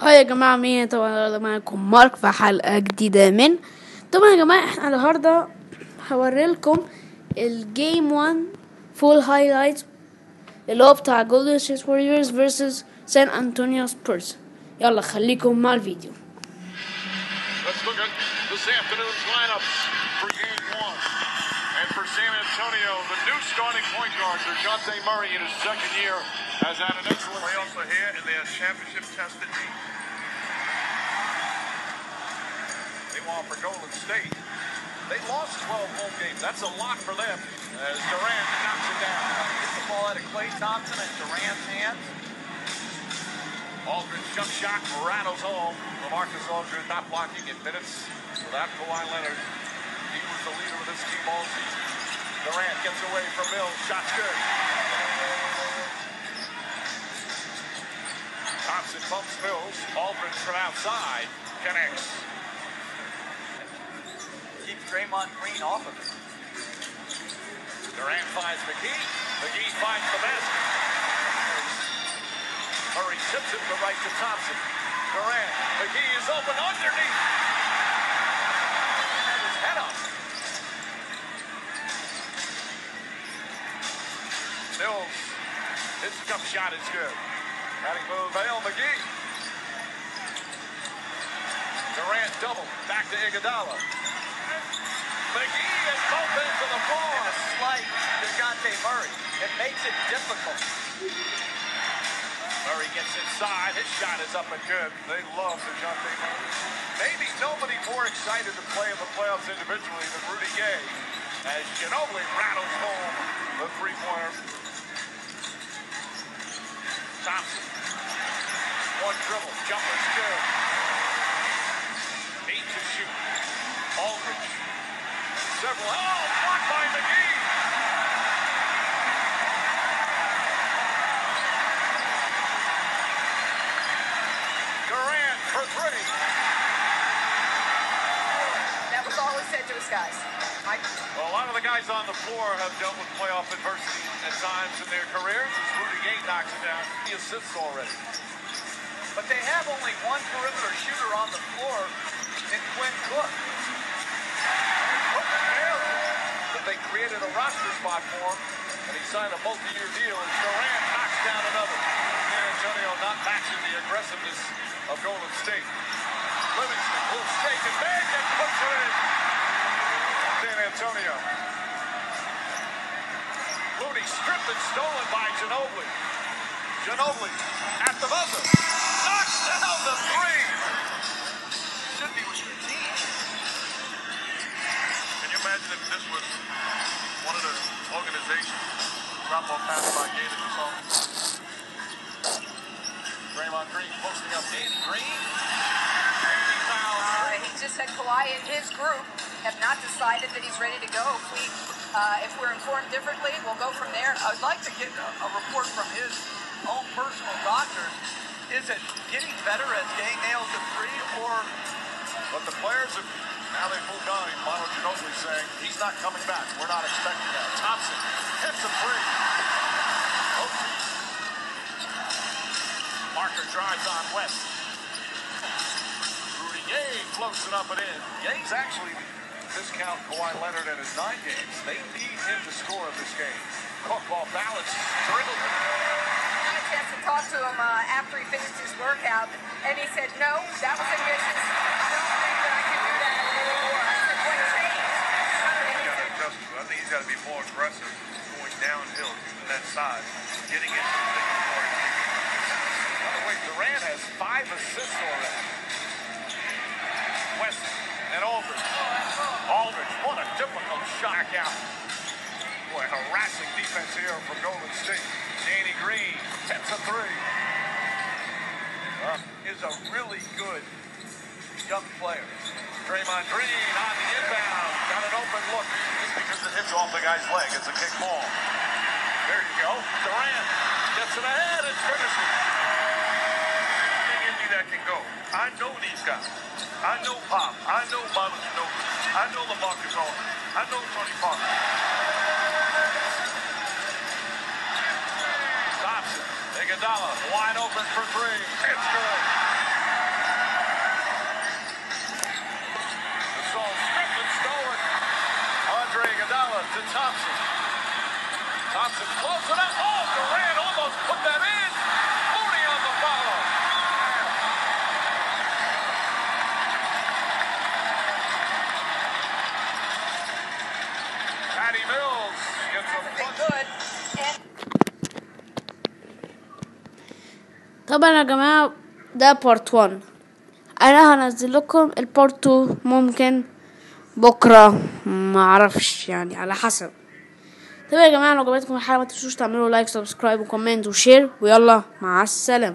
هاي يا جماعة مين طبعا؟ معاكم مارك في حلقة جديدة من طبعا يا جماعة إحنا النهاردة هوريلكم الجيم 1 فول هايلايت اللي هو بتاع جولدن ستيت ووريرز فيرسز سان انطونيو سبيرز يلا خليكم مع الفيديو. Let's look at this afternoon's lineups for game one. And for San Antonio, the new starting point guard, DeJounte Murray, in his second year, has had an excellent Playoffs are here and they are championship tested deep. Meanwhile, for Golden State, they lost 12 home games. That's a lot for them as Durant knocks it down. Gets the ball out of Klay Thompson and Durant's hands. Aldridge jump shot rattles home. LaMarcus Aldridge not blocking in minutes without Kawhi Leonard. He was the leader of this team all season. Durant gets away from Mills. Shot's good. Thompson bumps Mills. Aldridge from outside connects. Keeps Draymond Green off of it. Durant finds McGee. McGee finds the basket. Murray tips it to right to Thompson. Durant. McGee is open underneath. Had his head up. Mills. His jump shot is good. Batting move, Vale McGee. Durant double. Back to Iguodala. McGee is both ends of the floor. And a slight DeJounte Murray. It makes it difficult. Murray gets inside. His shot is up and good. They love DeJounte Murray. Maybe nobody more excited to play in the playoffs individually than Rudy Gay as Ginobili rattles home the three-pointer. Thompson. One dribble. Jumper's good. Eight to shoot. Aldridge. Several. Oh, blocked by McGee. Durant for three. That was all he said to his guys. Well, a lot of the guys on the floor have dealt with playoff adversity at times in their careers. Rudy Gay knocks it down, he assists already. But they have only one perimeter shooter on the floor in Quinn Cook. That they created a roster spot for him, and he signed a multi-year deal. And Durant knocks down another. San Antonio not matching the aggressiveness of Golden State. Livingston will and big and puts it in. Antonio. Looney stripped and stolen by Ginobili. Ginobili at the buzzer. Knocks down the three. With your team. Can you imagine if this was one of the organizations drop off pass by that? Draymond Green posting up Danny Green. He fouls. he just said Kawhi and his group have not decided that he's ready to go. If we, uh, if we're informed differently, we'll go from there. I'd like to get a, a report from his own personal doctor. Is it getting better as Gay nails the three, or But the players have now they've moved on. Manu Ginobili saying he's not coming back. We're not expecting that. Thompson hits a three. Marker drives on West. Rudy Gay floats it up and in. Gay's actually discount Kawhi Leonard in his nine games. They need him to score in this game. Cook ball balance. Dribbled. I had a chance to talk to him uh, after he finished his workout, and he said, "No, that was ambitious. I don't think that I can do that anymore." I said, "What changed?" He got to said, adjust to it? I think he's got to be more aggressive going downhill, using that side, getting into the big court. By the way, Durant has five assists already. Difficult shot out. Boy, harassing defense here from Golden State. Danny Green hits a three. Is a really good young player. Draymond Green on the inbound. Got an open look. Just because it hits off the guy's leg, it's a kick ball. There you go. Durant gets it ahead and finishes. Anything in me that can go. I know these guys. I know Pop. I know Manu Ginobili. I know LaMarcus Aldridge. I know Tony Parker. Thompson, Iguodala, wide open for three. It's good. Patty Mills gets a طبعا يا جماعة ده بارت 1 أنا هنزل لكم البارت 2 ممكن بكرة ما أعرفش يعني على حسب. طبعا يا جماعة لو عجبتكم الحلقة ما تنسوش تعملوا لايك سبسكرايب وكومنت وشير ويلا مع السلامة.